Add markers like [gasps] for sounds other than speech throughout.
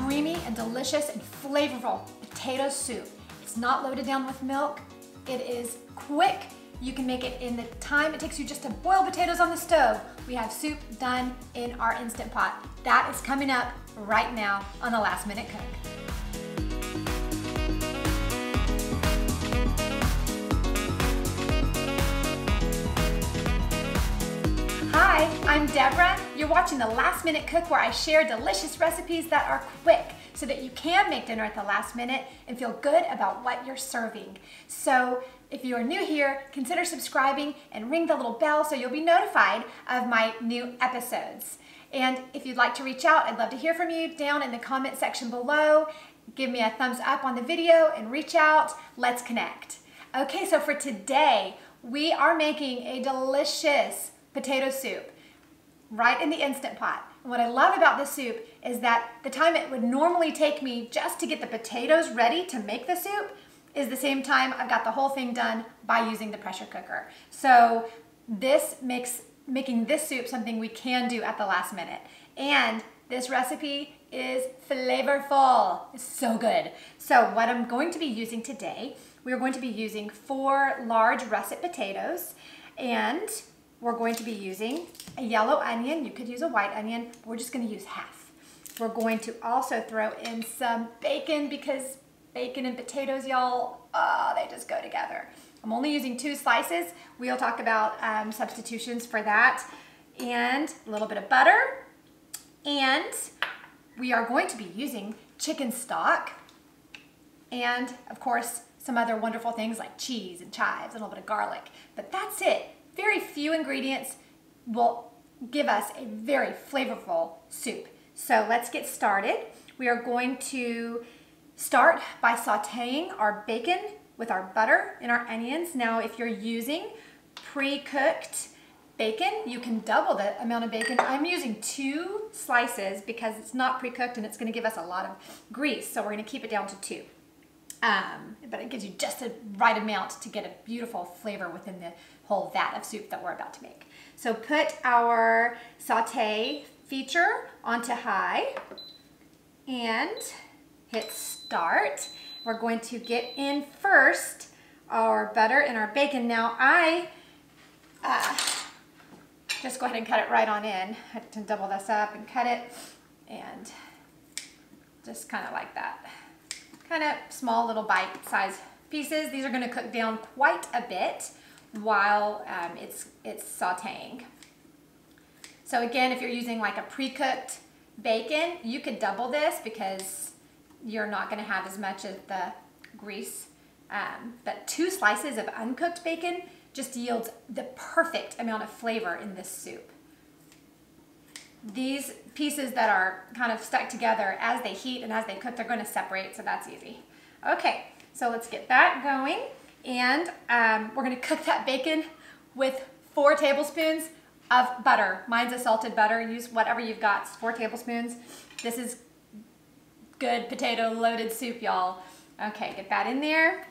creamy and delicious and flavorful potato soup. It's not loaded down with milk. It is quick. You can make it in the time it takes you just to boil potatoes on the stove. We have soup done in our Instant Pot. That is coming up right now on the Last Minute Cook. Hi, I'm Debra. You're watching the Last Minute Cook where I share delicious recipes that are quick so that you can make dinner at the last minute and feel good about what you're serving. So if you are new here, consider subscribing and ring the little bell so you'll be notified of my new episodes. And if you'd like to reach out, I'd love to hear from you down in the comment section below. Give me a thumbs up on the video and reach out. Let's connect. Okay, so for today, we are making a delicious potato soup right in the Instant Pot. And what I love about this soup is that the time it would normally take me just to get the potatoes ready to make the soup is the same time I've got the whole thing done by using the pressure cooker. So this makes making this soup something we can do at the last minute. And this recipe is flavorful. It's so good. So what I'm going to be using today, we're going to be using four large russet potatoes and we're going to be using a yellow onion. You could use a white onion. We're just gonna use half. We're going to also throw in some bacon because bacon and potatoes, y'all, oh, they just go together. I'm only using two slices. We'll talk about um, substitutions for that. And a little bit of butter. And we are going to be using chicken stock. And of course, some other wonderful things like cheese and chives and a little bit of garlic. But that's it. Very few ingredients will give us a very flavorful soup. So let's get started. We are going to start by sauteing our bacon with our butter and our onions. Now, if you're using pre-cooked bacon, you can double the amount of bacon. I'm using two slices because it's not pre-cooked and it's gonna give us a lot of grease. So we're gonna keep it down to two. Um, but it gives you just the right amount to get a beautiful flavor within the whole vat of soup that we're about to make. So put our saute feature onto high and hit start. We're going to get in first our butter and our bacon. Now I uh, just go ahead and cut it right on in. I double this up and cut it and just kind of like that kind of small little bite size pieces. These are gonna cook down quite a bit while um, it's, it's sauteing. So again, if you're using like a pre-cooked bacon, you could double this because you're not gonna have as much of the grease. Um, but two slices of uncooked bacon just yields the perfect amount of flavor in this soup. These pieces that are kind of stuck together as they heat and as they cook, they're going to separate, so that's easy. Okay, so let's get that going. And um, we're going to cook that bacon with four tablespoons of butter. Mine's a salted butter. Use whatever you've got, four tablespoons. This is good potato loaded soup, y'all. Okay, get that in there.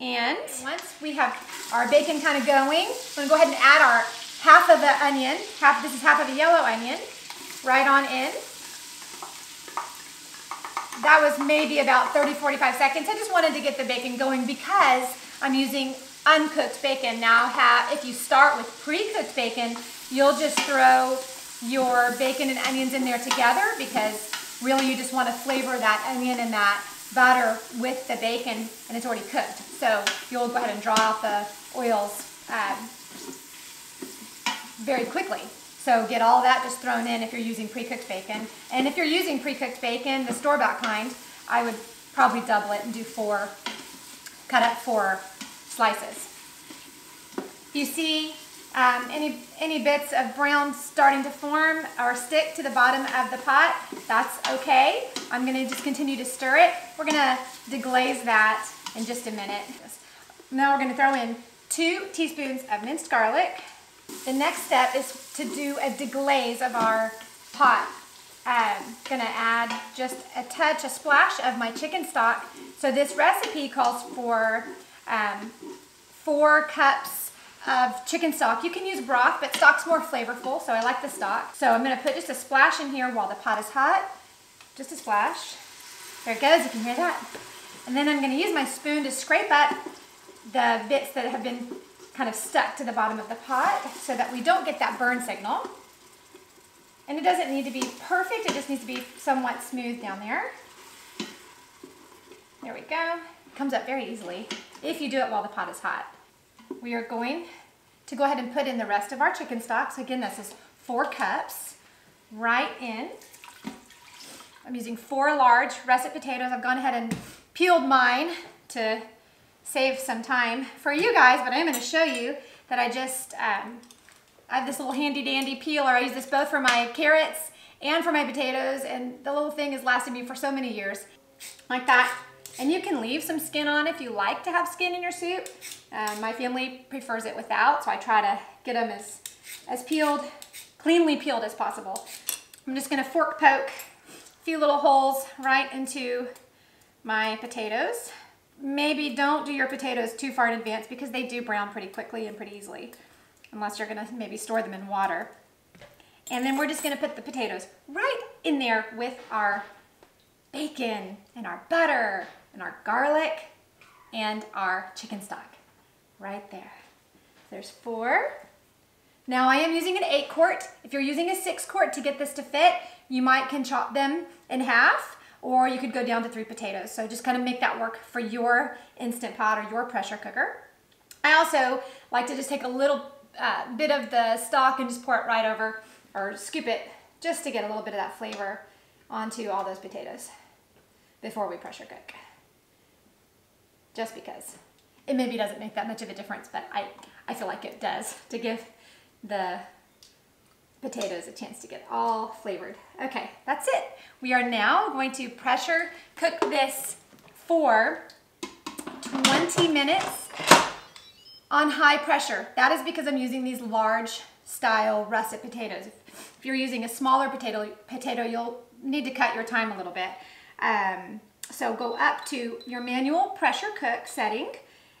And once we have our bacon kind of going, I'm gonna go ahead and add our half of the onion, half, this is half of a yellow onion, right on in. That was maybe about 30, 45 seconds. I just wanted to get the bacon going because I'm using uncooked bacon. Now, if you start with pre-cooked bacon, you'll just throw your bacon and onions in there together because really you just want to flavor that onion and that butter with the bacon and it's already cooked. So you'll go ahead and draw out the oils um, very quickly. So get all that just thrown in if you're using pre-cooked bacon. And if you're using pre-cooked bacon, the store-bought kind, I would probably double it and do four, cut up four slices. You see um, any, any bits of brown starting to form or stick to the bottom of the pot, that's okay. I'm gonna just continue to stir it. We're gonna deglaze that in just a minute. Now we're gonna throw in two teaspoons of minced garlic, the next step is to do a deglaze of our pot. I'm gonna add just a touch, a splash of my chicken stock. So this recipe calls for um, four cups of chicken stock. You can use broth, but stock's more flavorful, so I like the stock. So I'm gonna put just a splash in here while the pot is hot. just a splash. There it goes, you can hear that. And then I'm gonna use my spoon to scrape up the bits that have been kind of stuck to the bottom of the pot so that we don't get that burn signal. And it doesn't need to be perfect, it just needs to be somewhat smooth down there. There we go. It comes up very easily if you do it while the pot is hot. We are going to go ahead and put in the rest of our chicken stock. So again, this is four cups right in. I'm using four large russet potatoes. I've gone ahead and peeled mine to save some time for you guys, but I'm gonna show you that I just, um, I have this little handy dandy peeler. I use this both for my carrots and for my potatoes, and the little thing has lasted me for so many years. Like that. And you can leave some skin on if you like to have skin in your soup. Um, my family prefers it without, so I try to get them as, as peeled, cleanly peeled as possible. I'm just gonna fork poke a few little holes right into my potatoes. Maybe don't do your potatoes too far in advance because they do brown pretty quickly and pretty easily, unless you're gonna maybe store them in water. And then we're just gonna put the potatoes right in there with our bacon and our butter and our garlic and our chicken stock right there. There's four. Now I am using an eight quart. If you're using a six quart to get this to fit, you might can chop them in half or you could go down to three potatoes. So just kind of make that work for your Instant Pot or your pressure cooker. I also like to just take a little uh, bit of the stock and just pour it right over or scoop it just to get a little bit of that flavor onto all those potatoes before we pressure cook just because. It maybe doesn't make that much of a difference, but I, I feel like it does to give the potatoes a chance to get all flavored. Okay, that's it. We are now going to pressure cook this for 20 minutes on high pressure. That is because I'm using these large style russet potatoes. If you're using a smaller potato, potato you'll need to cut your time a little bit. Um, so go up to your manual pressure cook setting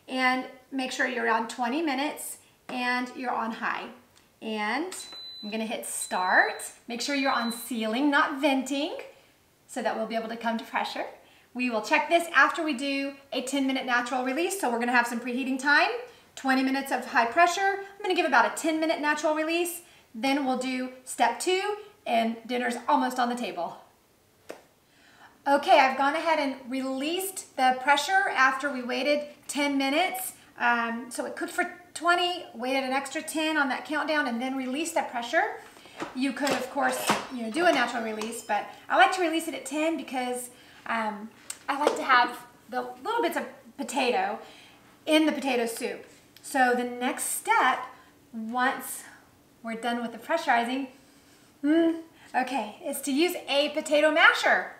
and make sure you're on 20 minutes and you're on high. And I'm gonna hit start. Make sure you're on sealing, not venting, so that we'll be able to come to pressure. We will check this after we do a 10 minute natural release. So we're gonna have some preheating time, 20 minutes of high pressure. I'm gonna give about a 10 minute natural release. Then we'll do step two and dinner's almost on the table. Okay, I've gone ahead and released the pressure after we waited 10 minutes. Um, so it cooked for 20, waited an extra 10 on that countdown and then released that pressure. You could, of course, you know, do a natural release, but I like to release it at 10 because um, I like to have the little bits of potato in the potato soup. So the next step, once we're done with the pressurizing, mm, okay, is to use a potato masher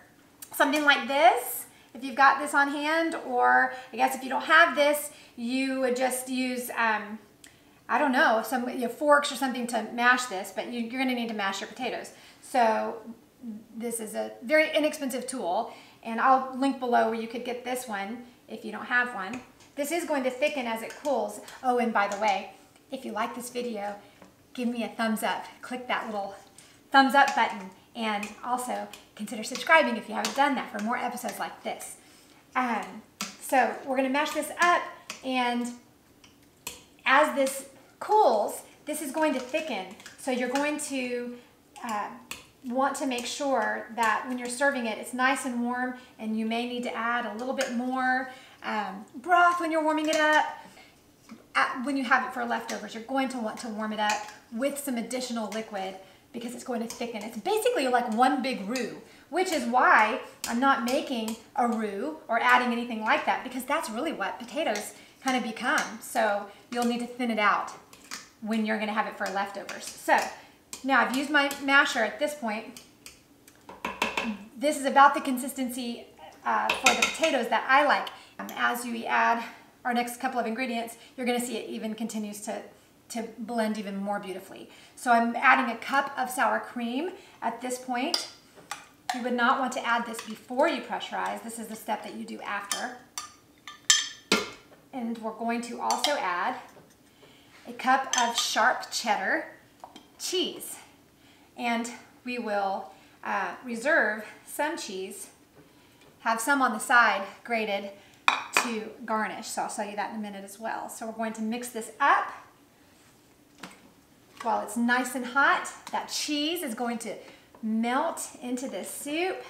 something like this, if you've got this on hand, or I guess if you don't have this, you would just use, um, I don't know, some you know, forks or something to mash this, but you, you're gonna need to mash your potatoes. So this is a very inexpensive tool, and I'll link below where you could get this one if you don't have one. This is going to thicken as it cools. Oh, and by the way, if you like this video, give me a thumbs up. Click that little thumbs up button and also consider subscribing if you haven't done that for more episodes like this. Um, so we're gonna mash this up and as this cools, this is going to thicken. So you're going to uh, want to make sure that when you're serving it, it's nice and warm and you may need to add a little bit more um, broth when you're warming it up. At, when you have it for leftovers, you're going to want to warm it up with some additional liquid because it's going to thicken. It's basically like one big roux, which is why I'm not making a roux or adding anything like that because that's really what potatoes kind of become. So you'll need to thin it out when you're gonna have it for leftovers. So now I've used my masher at this point. This is about the consistency uh, for the potatoes that I like. As you add our next couple of ingredients, you're gonna see it even continues to to blend even more beautifully. So I'm adding a cup of sour cream at this point. You would not want to add this before you pressurize. This is the step that you do after. And we're going to also add a cup of sharp cheddar cheese. And we will uh, reserve some cheese, have some on the side grated to garnish. So I'll show you that in a minute as well. So we're going to mix this up while it's nice and hot. That cheese is going to melt into this soup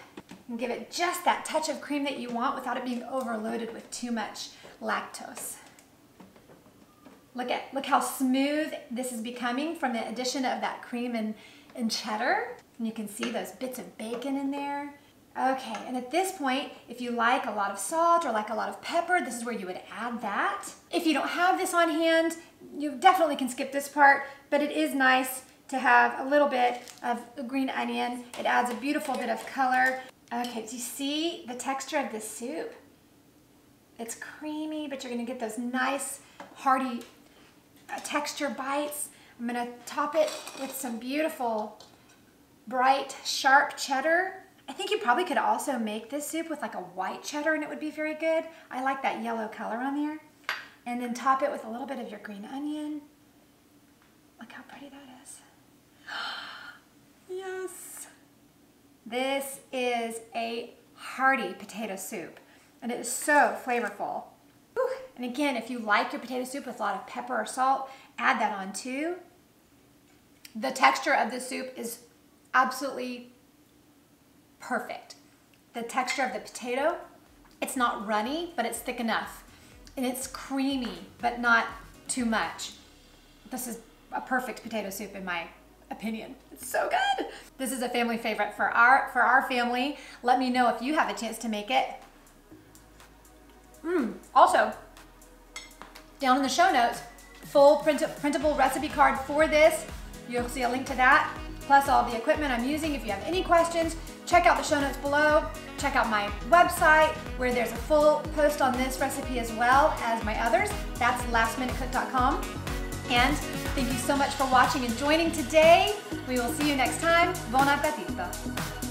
and give it just that touch of cream that you want without it being overloaded with too much lactose. Look at look how smooth this is becoming from the addition of that cream and, and cheddar. And you can see those bits of bacon in there. Okay, and at this point, if you like a lot of salt or like a lot of pepper, this is where you would add that. If you don't have this on hand, you definitely can skip this part, but it is nice to have a little bit of green onion. It adds a beautiful bit of color. Okay, do you see the texture of this soup? It's creamy, but you're gonna get those nice, hearty uh, texture bites. I'm gonna top it with some beautiful, bright, sharp cheddar. I think you probably could also make this soup with like a white cheddar and it would be very good. I like that yellow color on there. And then top it with a little bit of your green onion. Look how pretty that is. [gasps] yes. This is a hearty potato soup and it is so flavorful. Whew. And again, if you like your potato soup with a lot of pepper or salt, add that on too. The texture of the soup is absolutely perfect. The texture of the potato, it's not runny, but it's thick enough. And it's creamy, but not too much. This is a perfect potato soup in my opinion. It's so good. This is a family favorite for our for our family. Let me know if you have a chance to make it. Mm. Also, down in the show notes, full print printable recipe card for this. You'll see a link to that, plus all the equipment I'm using. If you have any questions, check out the show notes below. Check out my website where there's a full post on this recipe as well as my others. That's lastminutecook.com. And thank you so much for watching and joining today. We will see you next time. Buon appetito.